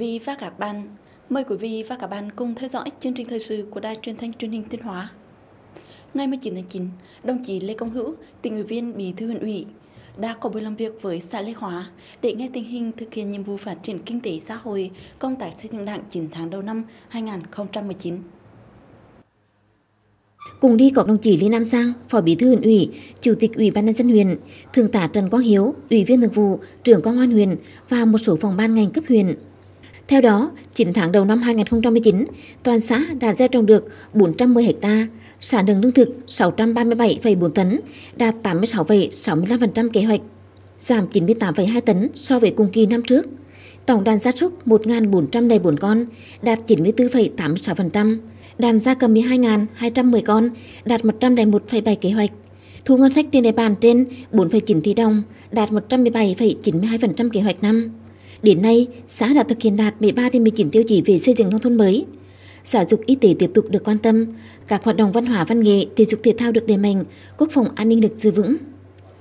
Vị và các bạn. Mời quý vị và các bạn cùng theo dõi chương trình thời sự của Đài Truyền thanh Truyền hình Tuyên Hóa. Ngày 19 tháng 9, đồng chí Lê Công Hữu, tỉnh ủy viên Bí thư huyện ủy, đã có buổi làm việc với xã Lê Hóa để nghe tình hình thực hiện nhiệm vụ phát triển kinh tế xã hội, công tác xây dựng đảng 9 tháng đầu năm 2019. Cùng đi có đồng chí lê Nam Giang, Phó Bí thư huyện ủy, Chủ tịch Ủy ban nhân dân huyện, Thượng tá Trần Quang Hiếu, Ủy viên Thường vụ, trưởng công an huyện và một số phòng ban ngành cấp huyện. Theo đó, 9 tháng đầu năm 2019, toàn xã đã gieo trồng được 410 ha, sản lượng lương thực 637,4 tấn, đạt 86,65% kế hoạch, giảm 98,2 tấn so với cùng kỳ năm trước. Tổng đàn gia súc 1.404 con, đạt 94,86%, đàn gia cầm 12.210 con, đạt 101,7 kế hoạch. Thu ngân sách trên địa bàn trên 4,9 tỷ đồng, đạt 117,92% kế hoạch năm. Đến nay, xã đã thực hiện đạt 13 trên 19 tiêu chí về xây dựng nông thôn mới. Giáo dục y tế tiếp tục được quan tâm, các hoạt động văn hóa văn nghệ, thể dục thể thao được đẩy mạnh, quốc phòng an ninh được giữ vững.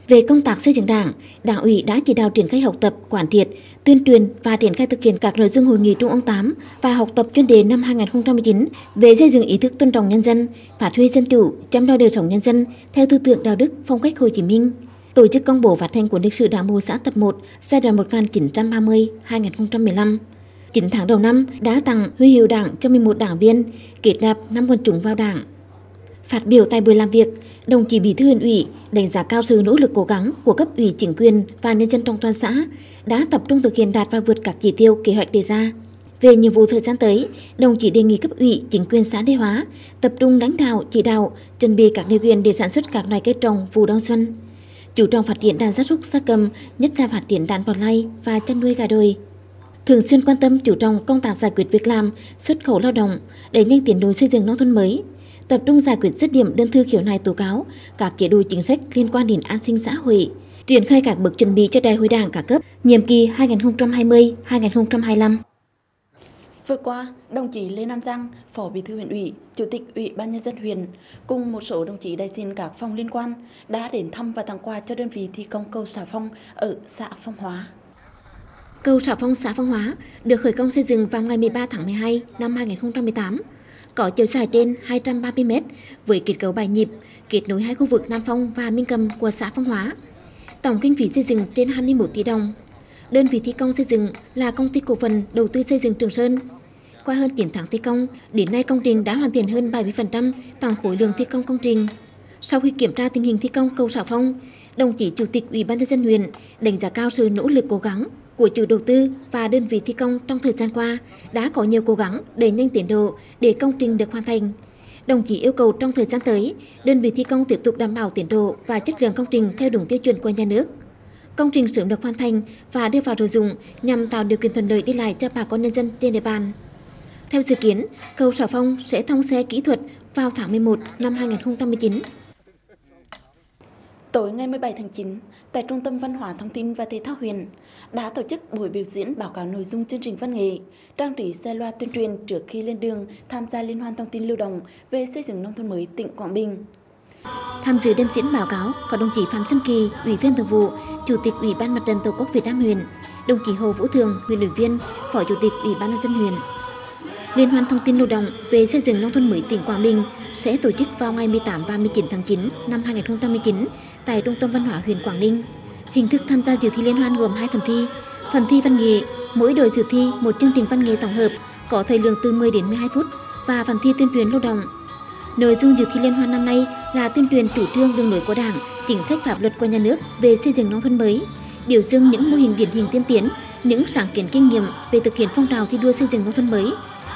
Về công tác xây dựng Đảng, Đảng ủy đã chỉ đạo triển khai học tập, quản triệt, tuyên truyền và triển khai thực hiện các nội dung hội nghị Trung ương 8 và học tập chuyên đề năm 2019 về xây dựng ý thức tôn trọng nhân dân, phát huy dân chủ, chăm lo đời sống nhân dân theo tư tưởng đạo đức, phong cách Hồ Chí Minh. Tổ chức công bố phát thanh của lịch sử Đảng bộ xã tập 1 giai đoạn 1930-2015. 9 tháng đầu năm đã tặng huy hiệu đảng cho 11 đảng viên, kết nạp 5 quân chúng vào đảng. Phát biểu tại buổi làm việc, đồng chí Bí thư huyện ủy đánh giá cao sự nỗ lực cố gắng của cấp ủy chính quyền và nhân dân trong toàn xã đã tập trung thực hiện đạt và vượt các chỉ tiêu kế hoạch đề ra. Về nhiệm vụ thời gian tới, đồng chí đề nghị cấp ủy chính quyền xã Đê Hóa tập trung lãnh đạo, chỉ đạo, chuẩn bị các điều kiện để sản xuất các loại cây trồng vụ đông xuân, chủ trọng phát triển đàn gia súc gia cầm, nhất là phát triển đàn bò lai và chăn nuôi gà đồi. Thường xuyên quan tâm chủ trọng công tác giải quyết việc làm, xuất khẩu lao động, để nhanh tiến độ xây dựng nông thôn mới, tập trung giải quyết dứt điểm đơn thư khiếu nại tố cáo, các chế độ chính sách liên quan đến an sinh xã hội, triển khai các bước chuẩn bị cho đại hội đảng cả cấp nhiệm kỳ 2020-2025. Vừa qua, đồng chí Lê Nam Giang, Phó Bí thư huyện ủy, Chủ tịch Ủy ban nhân dân huyện cùng một số đồng chí đại diện các phòng liên quan đã đến thăm và tặng quà cho đơn vị thi công cầu xà phong ở xã Phong Hóa. Cầu xà phong xã Phong Hóa được khởi công xây dựng vào ngày 13 tháng 12 năm 2018, có chiều dài trên 230 m với kết cấu bài nhịp, kết nối hai khu vực Nam Phong và Minh Cầm của xã Phong Hóa. Tổng kinh phí xây dựng trên 21 tỷ đồng. Đơn vị thi công xây dựng là công ty cổ phần đầu tư xây dựng Trường Sơn qua hơn 9 tháng thi công, đến nay công trình đã hoàn thiện hơn 70% tổng khối lượng thi công công trình. Sau khi kiểm tra tình hình thi công cầu Sảo Phong, đồng chí Chủ tịch Ủy ban nhân dân huyện đánh giá cao sự nỗ lực cố gắng của chủ đầu tư và đơn vị thi công trong thời gian qua đã có nhiều cố gắng để nhanh tiến độ để công trình được hoàn thành. Đồng chí yêu cầu trong thời gian tới, đơn vị thi công tiếp tục đảm bảo tiến độ và chất lượng công trình theo đúng tiêu chuẩn của nhà nước. Công trình sớm được hoàn thành và đưa vào sử dụng nhằm tạo điều kiện thuận lợi đi lại cho bà con nhân dân trên địa bàn. Theo dự kiến, cầu Sở Phong sẽ thông xe kỹ thuật vào tháng 11 năm 2019. Tối ngày 17 tháng 9, tại Trung tâm Văn hóa Thông tin và Thể thao huyện đã tổ chức buổi biểu diễn báo cáo nội dung chương trình văn nghệ, trang trí xe loa tuyên truyền trước khi lên đường tham gia liên hoan thông tin lưu động về xây dựng nông thôn mới tỉnh Quảng Bình. Tham dự đêm diễn báo cáo có đồng chí Phạm Xuân Kỳ, Ủy viên Thường vụ, Chủ tịch Ủy ban Mặt trận Tổ quốc Việt Nam huyện, đồng chí Hồ Vũ Thường, huyện ủy viên, Phó Chủ tịch Ủy ban nhân dân huyện, Liên hoan thông tin lưu động về xây dựng nông thôn mới tỉnh Quảng Bình sẽ tổ chức vào ngày 18 và 19 tháng 9 năm 2019 tại Trung tâm Văn hóa huyện Quảng Ninh. Hình thức tham gia dự thi liên hoan gồm hai phần thi. Phần thi văn nghệ, mỗi đội dự thi một chương trình văn nghệ tổng hợp có thời lượng từ 10 đến 12 phút và phần thi tuyên truyền lưu động. Nội dung dự thi liên hoan năm nay là tuyên truyền chủ trương đường lối của Đảng, chính sách pháp luật của nhà nước về xây dựng nông thôn mới, biểu dương những mô hình điển hình tiên tiến, những sáng kiến kinh nghiệm về thực hiện phong trào thi đua xây dựng nông thôn mới,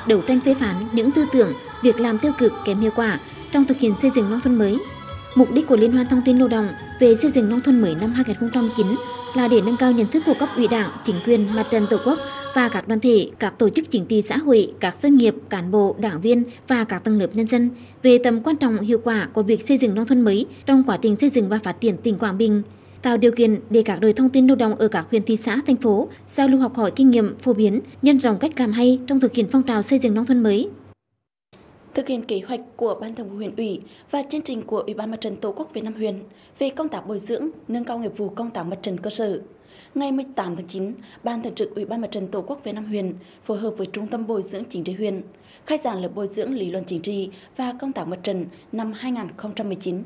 đấu tranh phê phán những tư tưởng, việc làm tiêu cực kém hiệu quả trong thực hiện xây dựng nông thôn mới. Mục đích của Liên hoan thông tin lưu động về xây dựng nông thôn mới năm 2009 là để nâng cao nhận thức của cấp ủy đảng, chính quyền, mặt trận tổ quốc và các đoàn thể, các tổ chức chính trị xã hội, các doanh nghiệp, cán bộ, đảng viên và các tầng lớp nhân dân về tầm quan trọng hiệu quả của việc xây dựng nông thôn mới trong quá trình xây dựng và phát triển tỉnh Quảng Bình tạo điều kiện để các đội thông tin lưu động ở các huyện thị xã, thành phố giao lưu học hỏi kinh nghiệm, phổ biến, nhân rộng cách làm hay trong thực hiện phong trào xây dựng nông thôn mới. Thực hiện kế hoạch của Ban Thường vụ huyện ủy và chương trình của Ủy ban Mặt trận Tổ quốc Việt Nam huyện về công tác bồi dưỡng, nâng cao nghiệp vụ công tác mặt trận cơ sở, Ngày 18 tháng 9, Ban Thường trực Ủy ban Mặt trận Tổ quốc Việt Nam huyện phối hợp với Trung tâm Bồi dưỡng Chính trị huyện khai giảng lớp bồi dưỡng lý luận chính trị và công tác mặt trận năm 2019.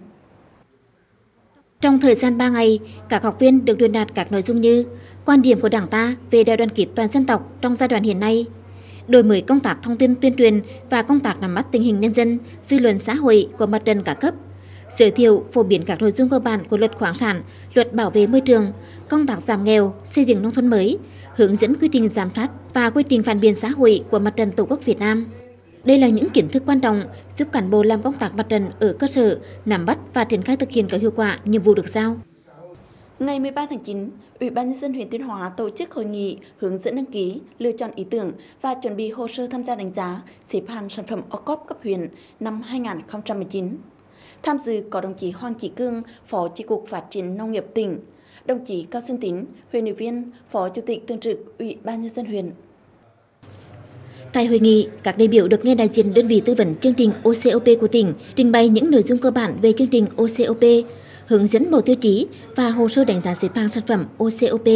Trong thời gian 3 ngày, các học viên được truyền đạt các nội dung như quan điểm của Đảng ta về đại đoàn kết toàn dân tộc trong giai đoạn hiện nay, đổi mới công tác thông tin tuyên truyền và công tác nắm bắt tình hình nhân dân, dư luận xã hội của mặt trận cả cấp, giới thiệu phổ biến các nội dung cơ bản của luật khoáng sản, luật bảo vệ môi trường, công tác giảm nghèo, xây dựng nông thôn mới, hướng dẫn quy trình giám sát và quy trình phản biện xã hội của mặt trận Tổ quốc Việt Nam. Đây là những kiến thức quan trọng giúp cán bộ làm công tác mặt trận ở cơ sở nắm bắt và triển khai thực hiện có hiệu quả nhiệm vụ được giao. Ngày 13 tháng 9, Ủy ban nhân dân huyện Tuyên Hóa tổ chức hội nghị hướng dẫn đăng ký, lựa chọn ý tưởng và chuẩn bị hồ sơ tham gia đánh giá xếp hạng sản phẩm OCOP cấp huyện năm 2019. Tham dự có đồng chí Hoàng Chỉ Cương, Phó Chi cục Phát triển Nông nghiệp tỉnh, đồng chí Cao Xuân Tín, huyện ủy viên, Phó Chủ tịch Thường trực Ủy ban nhân dân huyện. Tại hội nghị, các đại biểu được nghe đại diện đơn vị tư vấn chương trình OCOP của tỉnh trình bày những nội dung cơ bản về chương trình OCOP, hướng dẫn bộ tiêu chí và hồ sơ đánh giá xếp hạng sản phẩm OCOP,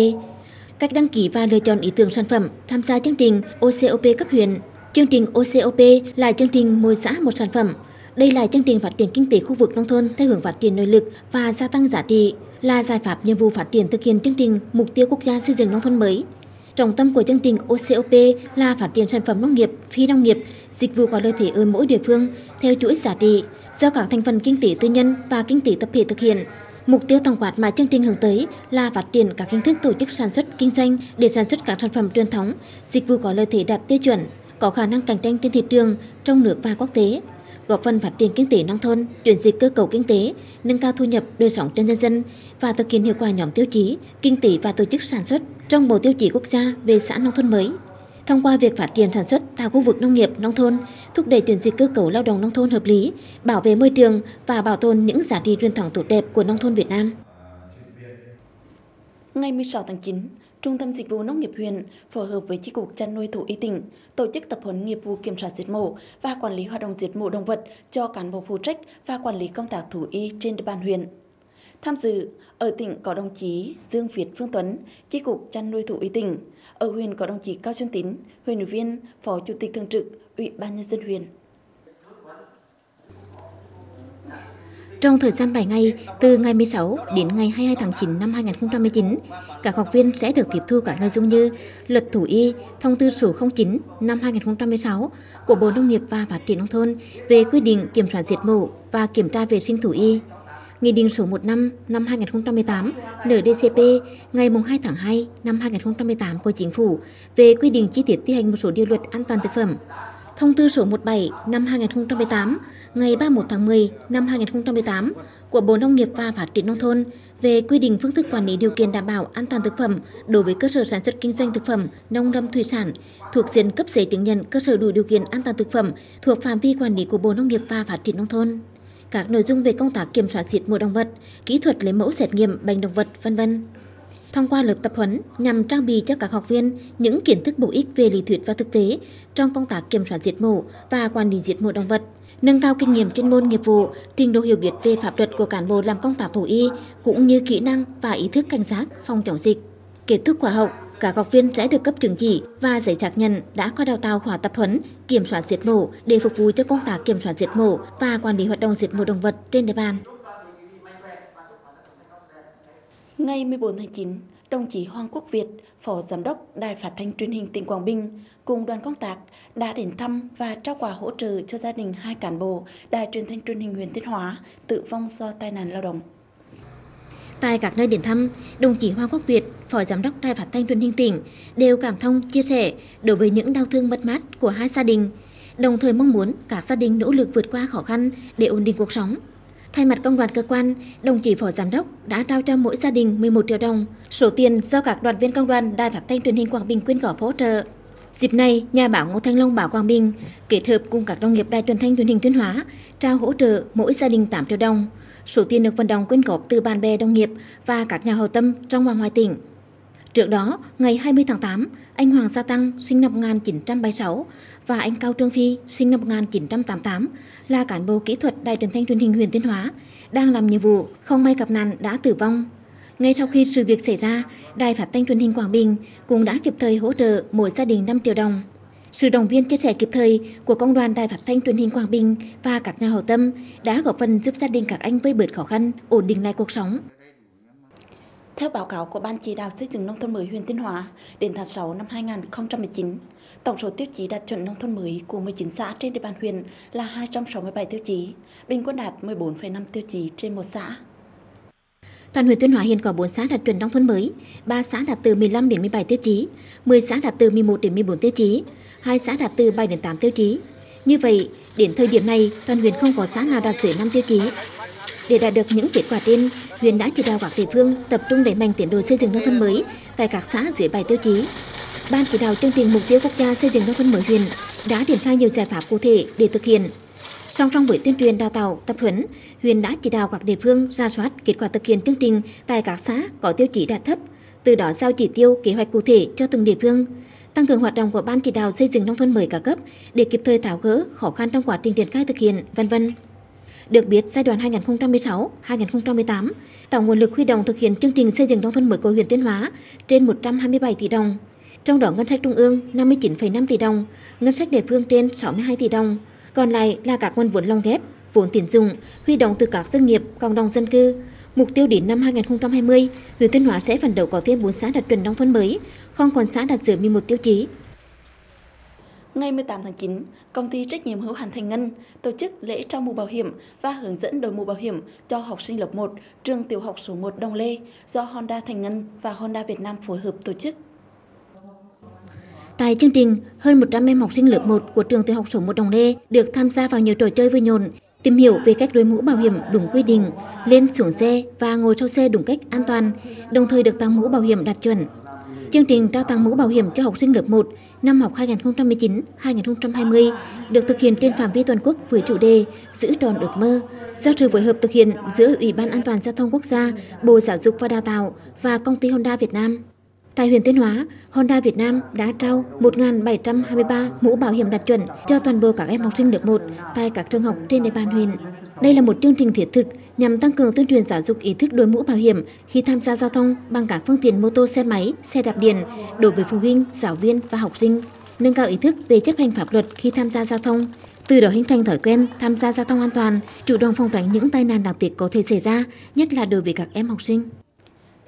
cách đăng ký và lựa chọn ý tưởng sản phẩm tham gia chương trình OCOP cấp huyện. Chương trình OCOP là chương trình mỗi xã một sản phẩm. Đây là chương trình phát triển kinh tế khu vực nông thôn theo hướng phát triển nội lực và gia tăng giá trị, là giải pháp nhiệm vụ phát triển thực hiện chương trình mục tiêu quốc gia xây dựng nông thôn mới Trọng tâm của chương trình OCOP là phát triển sản phẩm nông nghiệp, phi nông nghiệp, dịch vụ có lợi thế ở mỗi địa phương theo chuỗi giá trị do các thành phần kinh tế tư nhân và kinh tế tập thể thực hiện. Mục tiêu tổng quát mà chương trình hướng tới là phát triển các hình thức tổ chức sản xuất kinh doanh để sản xuất các sản phẩm truyền thống, dịch vụ có lợi thế đạt tiêu chuẩn, có khả năng cạnh tranh trên thị trường trong nước và quốc tế, góp phần phát triển kinh tế nông thôn, chuyển dịch cơ cấu kinh tế, nâng cao thu nhập đời sống cho nhân dân và thực hiện hiệu quả nhóm tiêu chí kinh tế và tổ chức sản xuất trong Bộ Tiêu chí Quốc gia về xã nông thôn mới. Thông qua việc phát triển sản xuất tạo khu vực nông nghiệp nông thôn, thúc đẩy chuyển dịch cơ cấu lao động nông thôn hợp lý, bảo vệ môi trường và bảo tồn những giá trị truyền thống tốt đẹp của nông thôn Việt Nam. Ngày 16 tháng 9, Trung tâm Dịch vụ Nông nghiệp huyện phối hợp với Chi cục chăn nuôi thú y tỉnh tổ chức tập huấn nghiệp vụ kiểm soát giết mổ và quản lý hoạt động giết mổ động vật cho cán bộ phụ trách và quản lý công tác thú y trên địa bàn huyện. Tham dự, ở tỉnh có đồng chí Dương Việt Phương Tuấn, Chi cục chăn nuôi thú y tỉnh. Ở huyện có đồng chí Cao Xuân Tín, huyện ủy viên, Phó Chủ tịch Thường trực, Ủy ban Nhân dân huyện. Trong thời gian 7 ngày, từ ngày 16 đến ngày 22 tháng 9 năm 2019, các học viên sẽ được tiếp thu các nội dung như Luật Thủ y, Thông tư số 09 năm 2016 của Bộ Nông nghiệp và Phát triển Nông thôn về quy định kiểm soát diệt mổ và kiểm tra vệ sinh thú y, Nghị định số 15 năm 2018 NDCP ngày 2 tháng 2 năm 2018 của Chính phủ về quy định chi tiết thi hành một số điều luật an toàn thực phẩm. Thông tư số 17 năm 2018 ngày 31 tháng 10 năm 2018 của Bộ Nông nghiệp và Phát triển Nông thôn về quy định phương thức quản lý điều kiện đảm bảo an toàn thực phẩm đối với cơ sở sản xuất kinh doanh thực phẩm, nông lâm thủy sản thuộc diện cấp giấy chứng nhận cơ sở đủ điều kiện an toàn thực phẩm thuộc phạm vi quản lý của Bộ Nông nghiệp và Phát triển Nông thôn các nội dung về công tác kiểm soát diệt mổ động vật, kỹ thuật lấy mẫu xét nghiệm bệnh động vật, vân vân. Thông qua lớp tập huấn nhằm trang bị cho các học viên những kiến thức bổ ích về lý thuyết và thực tế trong công tác kiểm soát diệt mổ và quản lý diệt mổ động vật, nâng cao kinh nghiệm chuyên môn nghiệp vụ, trình độ hiểu biết về pháp luật của cán bộ làm công tác thú y cũng như kỹ năng và ý thức cảnh giác phòng chống dịch. Kết thúc khóa học, các học viên sẽ được cấp chứng chỉ và giấy xác nhận đã qua đào tạo khóa tập huấn kiểm soát diệt mổ để phục vụ cho công tác kiểm soát diệt mổ và quản lý hoạt động diệt mổ động vật trên địa bàn. Ngày 14 tháng 9, đồng chí Hoàng Quốc Việt, Phó Giám đốc Đài Phát thanh Truyền hình tỉnh Quảng Bình cùng đoàn công tác đã đến thăm và trao quà hỗ trợ cho gia đình hai cán bộ Đài Truyền thanh Truyền hình huyện Tuyên Hóa tử vong do tai nạn lao động. Tại các nơi đến thăm, đồng chí Hoàng Quốc Việt, Phó Giám đốc Đài Phát thanh Truyền hình tỉnh đều cảm thông chia sẻ đối với những đau thương mất mát của hai gia đình, đồng thời mong muốn các gia đình nỗ lực vượt qua khó khăn để ổn định cuộc sống. Thay mặt công đoàn cơ quan, đồng chí Phó Giám đốc đã trao cho mỗi gia đình 11 triệu đồng, số tiền do các đoàn viên công đoàn Đài Phát thanh Truyền hình Quảng Bình quyên góp hỗ trợ. Dịp này, nhà báo Ngô Thanh Long Bảo Quảng Bình kết hợp cùng các đồng nghiệp Đài Truyền thanh Truyền hình Tuyên Hóa trao hỗ trợ mỗi gia đình 8 triệu đồng Số tiền được vận động quyên góp từ bạn bè đồng nghiệp và các nhà hảo tâm trong và ngoài tỉnh. Trước đó, ngày 20 tháng 8, anh Hoàng Sa Tăng sinh năm 1976 và anh Cao Trương Phi sinh năm 1988 là cán bộ kỹ thuật Đài truyền thanh truyền hình huyện Tuyên Hóa đang làm nhiệm vụ không may gặp nạn đã tử vong. Ngay sau khi sự việc xảy ra, Đài Phát thanh Truyền hình Quảng Bình cũng đã kịp thời hỗ trợ mỗi gia đình 5 triệu đồng. Sự động viên chia sẻ kịp thời của công đoàn Đài Phát thanh Truyền hình Quảng Bình và các nhà hảo tâm đã góp phần giúp gia đình các anh vơi bớt khó khăn, ổn định lại cuộc sống. Theo báo cáo của Ban chỉ đạo xây dựng nông thôn mới huyện Tuyên Hóa, đến tháng 6 năm 2019, tổng số tiêu chí đạt chuẩn nông thôn mới của 19 xã trên địa bàn huyện là 267 tiêu chí, bình quân đạt 14,5 tiêu chí trên một xã. Toàn huyện Tuyên Hóa hiện có 4 xã đạt chuẩn nông thôn mới, 3 xã đạt từ 15 đến 17 tiêu chí, 10 xã đạt từ 11 đến 14 tiêu chí, hai xã đạt từ 7 đến 8 tiêu chí. Như vậy, đến thời điểm này, toàn huyện không có xã nào đạt dưới 5 tiêu chí. Để đạt được những kết quả trên, huyện đã chỉ đạo các địa phương tập trung đẩy mạnh tiến độ xây dựng nông thôn mới tại các xã dưới 7 tiêu chí. Ban chỉ đạo chương trình mục tiêu quốc gia xây dựng nông thôn mới huyện đã triển khai nhiều giải pháp cụ thể để thực hiện. Song song với tuyên truyền đào tạo, tập huấn, huyện đã chỉ đạo các địa phương ra soát kết quả thực hiện chương trình tại các xã có tiêu chí đạt thấp, từ đó giao chỉ tiêu kế hoạch cụ thể cho từng địa phương, tăng cường hoạt động của ban chỉ đạo xây dựng nông thôn mới cả cấp để kịp thời tháo gỡ khó khăn trong quá trình triển khai thực hiện, vân vân. Được biết, giai đoạn 2016-2018, tổng nguồn lực huy động thực hiện chương trình xây dựng nông thôn mới của huyện Tuyên Hóa trên 127 tỷ đồng, trong đó ngân sách trung ương 59,5 tỷ đồng, ngân sách địa phương trên 62 tỷ đồng, còn lại là các nguồn vốn lồng ghép, vốn tiền dụng, huy động từ các doanh nghiệp, cộng đồng dân cư. Mục tiêu đến năm 2020, huyện Tuyên Hóa sẽ phấn đấu có thêm 4 xã đạt chuẩn nông thôn mới, không còn xã đạt dưới 11 tiêu chí. Ngày 18 tháng 9, công ty trách nhiệm hữu hạn Thành Ngân tổ chức lễ trao mũ bảo hiểm và hướng dẫn đội mũ bảo hiểm cho học sinh lớp 1 trường tiểu học số 1 Đồng Lê do Honda Thành Ngân và Honda Việt Nam phối hợp tổ chức. Tại chương trình, hơn 100 em học sinh lớp 1 của trường tiểu học số 1 Đồng Lê được tham gia vào nhiều trò chơi vui nhộn, tìm hiểu về cách đội mũ bảo hiểm đúng quy định, lên xuống xe và ngồi trong xe đúng cách an toàn, đồng thời được tặng mũ bảo hiểm đạt chuẩn. Chương trình trao tặng mũ bảo hiểm cho học sinh lớp 1 năm học 2019-2020 được thực hiện trên phạm vi toàn quốc với chủ đề Giữ tròn ước mơ, do sự phối hợp thực hiện giữa Ủy ban An toàn Giao thông Quốc gia, Bộ Giáo dục và Đào tạo và Công ty Honda Việt Nam. Tại huyện Tuyên Hóa, Honda Việt Nam đã trao 1.723 mũ bảo hiểm đạt chuẩn cho toàn bộ các em học sinh lớp 1 tại các trường học trên địa bàn huyện. Đây là một chương trình thiết thực nhằm tăng cường tuyên truyền giáo dục ý thức đội mũ bảo hiểm khi tham gia giao thông bằng các phương tiện mô tô xe máy, xe đạp điện đối với phụ huynh, giáo viên và học sinh, nâng cao ý thức về chấp hành pháp luật khi tham gia giao thông, từ đó hình thành thói quen tham gia giao thông an toàn, chủ động phòng tránh những tai nạn đáng tiếc có thể xảy ra, nhất là đối với các em học sinh.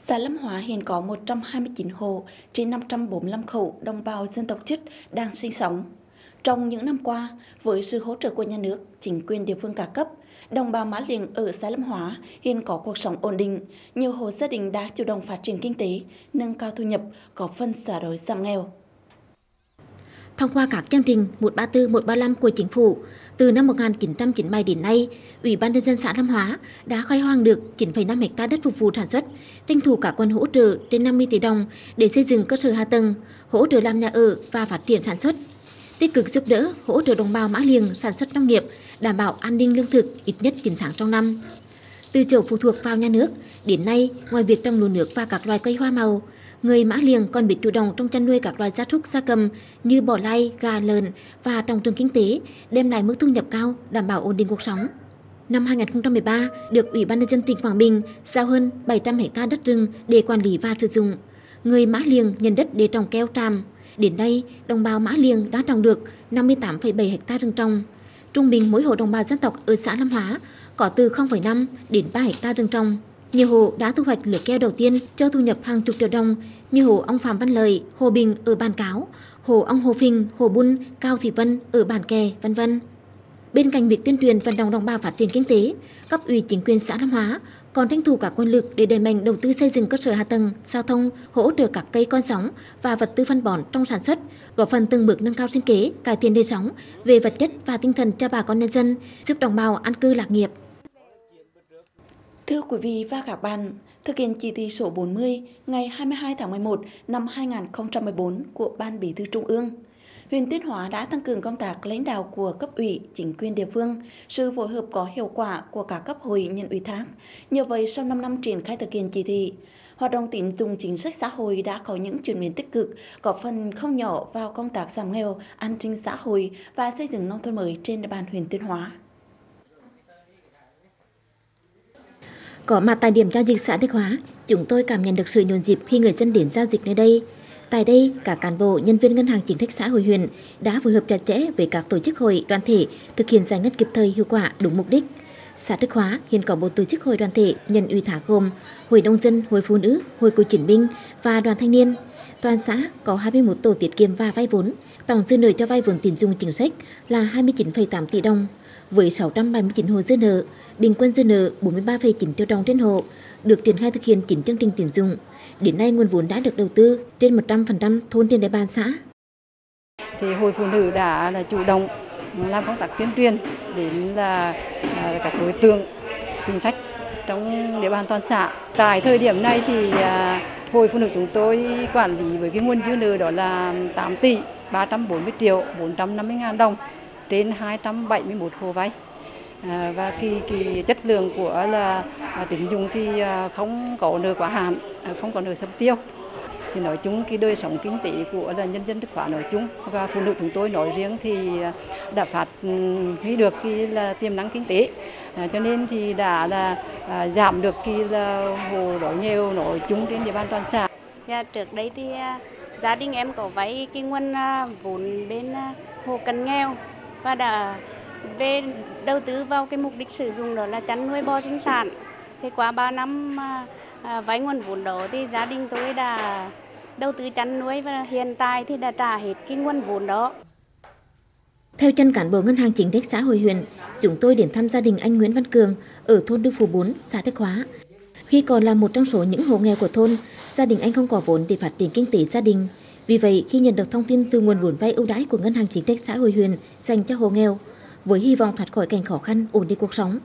Xã Lâm Hóa hiện có 129 hộ trên 545 khẩu đồng bào dân tộc chất đang sinh sống. Trong những năm qua, với sự hỗ trợ của nhà nước, chính quyền địa phương cả cấp, đồng bào Mã Liềng ở xã Lâm Hóa hiện có cuộc sống ổn định, nhiều hộ gia đình đã chủ động phát triển kinh tế, nâng cao thu nhập, góp phần xóa đói giảm nghèo. Thông qua các chương trình 134, 135 của chính phủ, từ năm 1997 đến nay, Ủy ban nhân dân xã Nam Hóa đã khai hoang được 9,5 hecta đất phục vụ sản xuất, tranh thủ cả quân hỗ trợ trên 50 tỷ đồng để xây dựng cơ sở hạ tầng, hỗ trợ làm nhà ở và phát triển sản xuất. Tích cực giúp đỡ, hỗ trợ đồng bào Mã Liềng sản xuất nông nghiệp, đảm bảo an ninh lương thực ít nhất 9 tháng trong năm. Từ chỗ phụ thuộc vào nhà nước, đến nay, ngoài việc trồng lúa nước và các loài cây hoa màu, người Mã Liềng còn biết chủ động trong chăn nuôi các loài gia súc gia cầm như bò lai, gà, lợn và trồng rừng kinh tế, đem lại mức thu nhập cao, đảm bảo ổn định cuộc sống. Năm 2013, được Ủy ban nhân dân tỉnh Quảng Bình giao hơn 700 ha đất rừng để quản lý và sử dụng. Người Mã Liềng nhận đất để trồng keo tràm. Đến đây, đồng bào Mã Liềng đã trồng được 58,7 ha rừng trồng. Trung bình mỗi hộ đồng bào dân tộc ở xã Lâm Hóa có từ 0,5 đến 3 ha rừng trồng. Nhiều hộ đã thu hoạch lửa keo đầu tiên cho thu nhập hàng chục triệu đồng như hộ ông Phạm Văn Lợi, Hồ Bình ở Bàn Cáo, hộ ông Hồ Phình, Hồ Bun, Cao Thị Vân ở Bàn Kè, vân vân. Bên cạnh việc tuyên truyền vận động đồng bào phát triển kinh tế, cấp ủy chính quyền xã Nam Hóa còn tranh thủ cả nguồn lực để đẩy mạnh đầu tư xây dựng cơ sở hạ tầng, giao thông, hỗ trợ các cây con sóng và vật tư phân bón trong sản xuất, góp phần từng bước nâng cao sinh kế, cải thiện đời sống về vật chất và tinh thần cho bà con nhân dân, giúp đồng bào an cư lạc nghiệp. Thưa quý vị và các bạn, thực hiện chỉ thị số 40 ngày 22 tháng 11 năm 2014 của Ban Bí thư Trung ương, huyện Tuyên Hóa đã tăng cường công tác lãnh đạo của cấp ủy, chính quyền địa phương, sự phối hợp có hiệu quả của cả cấp hội nhân ủy thác. Nhờ vậy, sau 5 năm triển khai thực hiện chỉ thị, hoạt động tín dụng chính sách xã hội đã có những chuyển biến tích cực, góp phần không nhỏ vào công tác giảm nghèo, an sinh xã hội và xây dựng nông thôn mới trên địa bàn huyện Tuyên Hóa. Có mặt tại điểm giao dịch xã Đức Hóa, chúng tôi cảm nhận được sự nhộn nhịp khi người dân đến giao dịch nơi đây. Tại đây, cả cán bộ, nhân viên ngân hàng chính sách xã hội huyện đã phối hợp chặt chẽ với các tổ chức hội, đoàn thể thực hiện giải ngân kịp thời hiệu quả đúng mục đích. Xã Đức Hóa hiện có bộ tổ chức hội đoàn thể nhận ủy thác gồm Hội nông dân, Hội phụ nữ, Hội cựu chiến binh và đoàn thanh niên. Toàn xã có 21 tổ tiết kiệm và vay vốn, tổng dư nợ cho vay vốn tín dụng chính sách là 29,8 tỷ đồng với 679 hộ dư nợ, bình quân dư nợ 43,9 triệu đồng trên hộ, được triển khai thực hiện 9 chương trình tín dụng. Đến nay nguồn vốn đã được đầu tư trên 100% thôn trên địa bàn xã. Thì hội phụ nữ đã là chủ động làm công tác tuyên truyền đến là à, các đối tượng chính sách trong địa bàn toàn xã. Tại thời điểm này thì à, hội phụ nữ chúng tôi quản lý với cái nguồn dư nợ đó là 8 tỷ 340 triệu 450 ngàn đồng trên 271 hộ vay. À, và cái, cái chất lượng của là à, tín dụng thì à, không có nợ quá hạn, không có nợ sâm tiêu thì nói chung cái đời sống kinh tế của là nhân dân Đức Hóa nói chung và phụ nữ chúng tôi nói riêng thì đã phát ừ, huy được cái là tiềm năng kinh tế à, cho nên thì đã là à, giảm được cái là hồ đói nghèo nói chung trên địa bàn toàn xã. Dạ, trước đây thì gia đình em có vay cái nguồn vốn bên hồ cận nghèo và đã về đầu tư vào cái mục đích sử dụng đó là chăn nuôi bò sinh sản. Thì qua 3 năm à, à, vay nguồn vốn đó thì gia đình tôi đã đầu tư chăn nuôi và hiện tại thì đã trả hết cái nguồn vốn đó. Theo chân cán bộ ngân hàng chính sách xã hội huyện, chúng tôi đến thăm gia đình anh Nguyễn Văn Cường ở thôn Đức Phú 4, xã Đức Hóa. Khi còn là một trong số những hộ nghèo của thôn, gia đình anh không có vốn để phát triển kinh tế gia đình. Vì vậy, khi nhận được thông tin từ nguồn vốn vay ưu đãi của Ngân hàng Chính sách xã hội huyện dành cho hộ nghèo, với hy vọng thoát khỏi cảnh khó khăn, ổn định cuộc sống,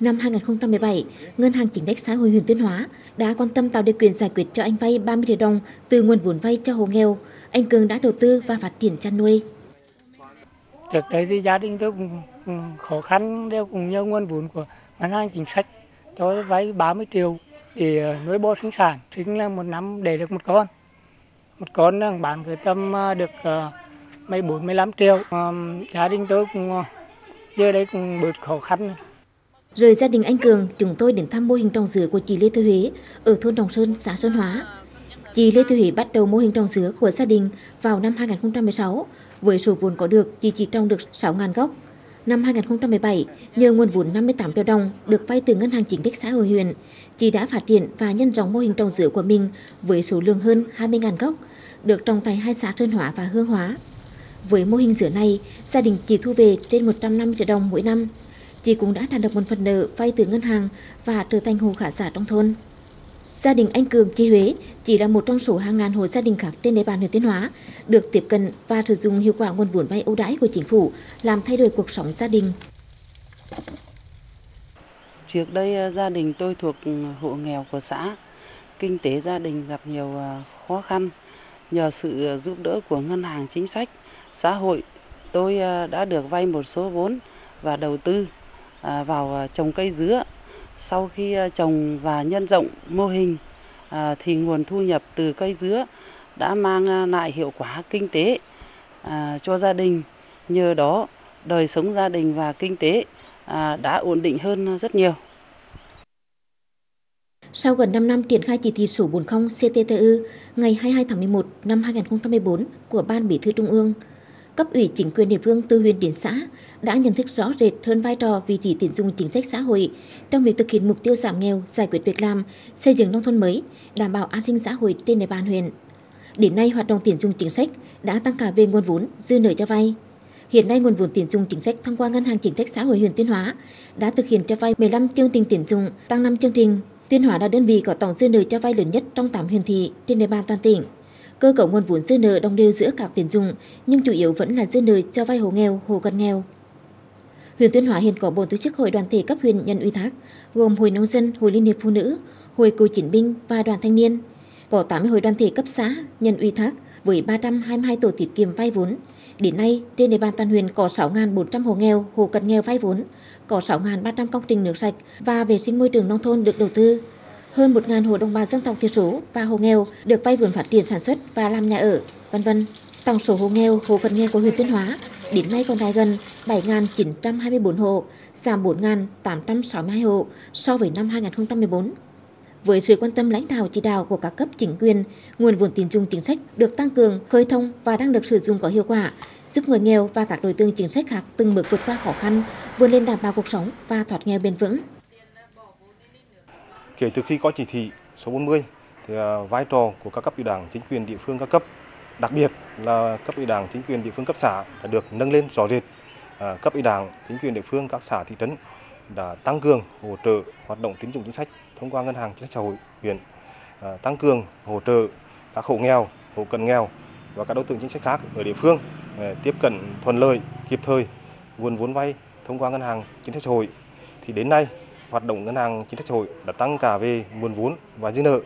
năm 2017, Ngân hàng Chính sách xã hội huyện Tuyên Hóa đã quan tâm tạo điều kiện giải quyết cho anh vay 30 triệu đồng từ nguồn vốn vay cho hộ nghèo. Anh Cường đã đầu tư và phát triển chăn nuôi. Trước đây thì gia đình tôi cũng khó khăn đều cùng nhờ nguồn vốn của ngân hàng chính sách cho vay 30 triệu để ờ, nuôi bò sinh sản, sinh là một năm để được một con. Một con ờ, đang bán cái tầm ờ, được ờ, mấy bốn mươi lăm triệu. Gia đình tôi cũng giờ đây cũng bớt khó khăn. Rời gia đình anh Cường, chúng tôi đến thăm mô hình trồng dứa của chị Lê Thu Huế ở thôn Đồng Sơn, xã Sơn Hóa. Chị Lê Thu Huế bắt đầu mô hình trồng dứa của gia đình vào năm 2016. Với số vốn có được, chị chỉ trồng được 6.000 gốc. Năm 2017, nhờ nguồn vốn 58 triệu đồng được vay từ Ngân hàng Chính sách xã hội huyện, chị đã phát triển và nhân rộng mô hình trồng dứa của mình với số lượng hơn 20.000 gốc, được trồng tại hai xã Sơn Hóa và Hương Hóa. Với mô hình dứa này, gia đình chị thu về trên 150 triệu đồng mỗi năm chị cũng đã đạt được một phần nợ vay từ ngân hàng và trở thành hộ khả giả trong thôn. Gia đình anh Cường, chị Huế chỉ là một trong số hàng ngàn hộ gia đình khác trên địa bàn huyện Tuyên Hóa được tiếp cận và sử dụng hiệu quả nguồn vốn vay ưu đãi của chính phủ làm thay đổi cuộc sống gia đình. Trước đây à, gia đình tôi thuộc hộ nghèo của xã, kinh tế gia đình gặp nhiều à, khó khăn. Nhờ sự ờ, giúp đỡ của ngân hàng chính sách xã hội, tôi ờ, đã được vay một số vốn và đầu tư à, vào ờ, trồng cây dứa. Sau khi trồng và nhân rộng mô hình à, thì nguồn thu nhập từ cây dứa đã mang lại hiệu quả kinh tế à, cho gia đình. Nhờ đó đời sống gia đình và kinh tế đã ổn định hơn rất nhiều. Sau gần 5 năm triển khai chỉ thị số 40 CTTU ngày 22 tháng 11 năm 2014 của Ban Bí thư Trung ương, cấp ủy chính quyền địa phương từ huyện đến xã đã nhận thức rõ rệt hơn vai trò vị trí tín dụng chính sách xã hội trong việc thực hiện mục tiêu giảm nghèo, giải quyết việc làm, xây dựng nông thôn mới, đảm bảo an sinh xã hội trên địa bàn huyện. Đến nay, hoạt động tín dụng chính sách đã tăng cả về nguồn vốn, dư nợ cho vay. Hiện nay, nguồn vốn tín dụng chính sách thông qua Ngân hàng Chính sách Xã hội huyện Tuyên Hóa đã thực hiện cho vay 15 chương trình tín dụng, tăng 5 chương trình. Tuyên Hóa là đơn vị có tổng dư nợ cho vay lớn nhất trong 8 huyện thị trên địa bàn toàn tỉnh. Cơ cấu nguồn vốn dư nợ đồng đều giữa các tín dụng, nhưng chủ yếu vẫn là dư nợ cho vay hộ nghèo, hộ cận nghèo. Huyện Tuyên Hóa hiện có bốn tổ chức hội đoàn thể cấp huyện nhận ủy thác, gồm Hội Nông dân, Hội Liên hiệp Phụ nữ, Hội Cựu chiến binh và Đoàn Thanh niên. Có 80 hội đoàn thể cấp xã nhận ủy thác với 322 tổ tiết kiệm vay vốn. Đến nay, trên địa bàn toàn huyện có 6.400 hộ nghèo, hộ cận nghèo vay vốn, có 6.300 công trình nước sạch và vệ sinh môi trường nông thôn được đầu tư hơn 1.000 hộ đồng bào dân tộc thiểu số và hộ nghèo được vay vốn phát triển sản xuất và làm nhà ở, vân vân. Tổng số hộ nghèo, hộ cận nghèo của huyện Tuyên Hóa đến nay còn lại gần 7.924 hộ, giảm 4.862 hộ so với năm 2014. Với sự quan tâm lãnh đạo chỉ đạo của các cấp chính quyền, nguồn vốn tín dụng chính sách được tăng cường, khơi thông và đang được sử dụng có hiệu quả, giúp người nghèo và các đối tượng chính sách khác từng bước vượt qua khó khăn, vươn lên đảm bảo cuộc sống và thoát nghèo bền vững. Kể từ khi có chỉ thị số 40 thì à, vai trò của các cấp ủy đảng, chính quyền địa phương các cấp, đặc biệt là cấp ủy đảng, chính quyền địa phương cấp xã đã được nâng lên rõ rệt. À, cấp ủy đảng, chính quyền địa phương các xã thị trấn đã tăng cường hỗ trợ hoạt động tín dụng chính sách thông qua ngân hàng chính sách xã hội huyện, à, tăng cường hỗ trợ các hộ nghèo, hộ cận nghèo và các đối tượng chính sách khác ở địa phương Ờ, tiếp cận thuận lợi, kịp thời nguồn vốn vay thông qua ngân hàng chính sách xã hội. Thì đến nay hoạt động ngân hàng chính sách xã hội đã tăng cả về nguồn vốn và dư nợ.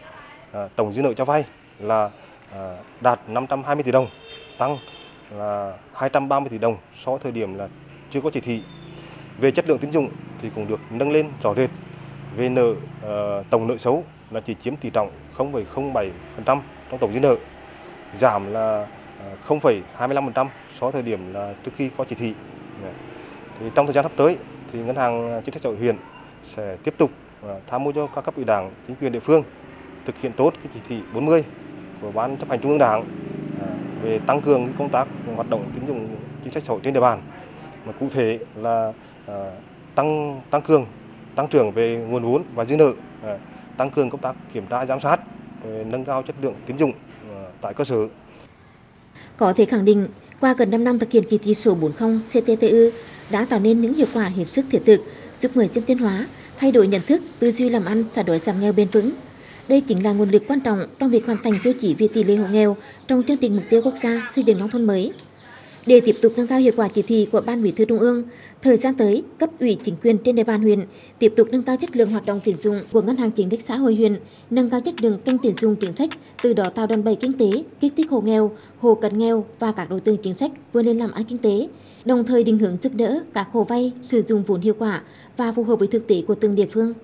Ờ, tổng dư nợ cho vay là ờ, đạt 520 tỷ đồng, tăng là 230 tỷ đồng so với thời điểm là chưa có chỉ thị. Về chất lượng tín dụng thì cũng được nâng lên rõ rệt. Về nợ uh, tổng nợ xấu là chỉ chiếm tỷ trọng 0,07% trong tổng dư nợ, giảm là 0,25% so thời điểm là trước khi có chỉ thị. Dạ. Thì trong thời gian sắp tới thì ngân hàng chính sách xã hội huyện sẽ tiếp tục à, tham mưu cho các cấp ủy đảng, chính quyền địa phương thực hiện tốt cái chỉ thị 40 của ban chấp hành trung ương đảng à, về tăng cường công tác hoạt động tín dụng chính sách xã hội trên địa bàn. Mà cụ thể là à, tăng tăng cường tăng trưởng về nguồn vốn và dư nợ tăng cường công tác kiểm tra giám sát nâng cao chất lượng tín dụng tại cơ sở. Có thể khẳng định qua gần 5 năm thực hiện chỉ thị số 40 CTTU đã tạo nên những hiệu quả hết sức thiết thực giúp người dân Tuyên Hóa thay đổi nhận thức, tư duy làm ăn, xóa đói giảm nghèo bền vững. Đây chính là nguồn lực quan trọng trong việc hoàn thành tiêu chí về tỷ lệ hộ nghèo trong chương trình mục tiêu quốc gia xây dựng nông thôn mới. Để tiếp tục nâng cao hiệu quả chỉ thị của Ban Bí thư Trung ương, thời gian tới, cấp ủy chính quyền trên địa bàn huyện tiếp tục nâng cao chất lượng hoạt động tín dụng của Ngân hàng Chính sách xã hội huyện, nâng cao chất lượng kênh tín dụng chính sách, từ đó tạo đòn bẩy kinh tế, kích thích hộ nghèo, hộ cận nghèo và các đối tượng chính sách vươn lên làm ăn kinh tế, đồng thời định hướng giúp đỡ các hộ vay sử dụng vốn hiệu quả và phù hợp với thực tế của từng địa phương.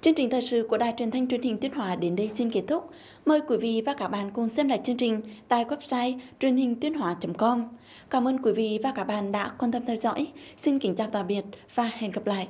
Chương trình thời sự của Đài truyền thanh truyền hình Tuyên Hóa đến đây xin kết thúc. Mời quý vị và các bạn cùng xem lại chương trình tại website truyền hình tuyên hóa.com. Cảm ơn quý vị và các bạn đã quan tâm theo dõi. Xin kính chào tạm biệt và hẹn gặp lại.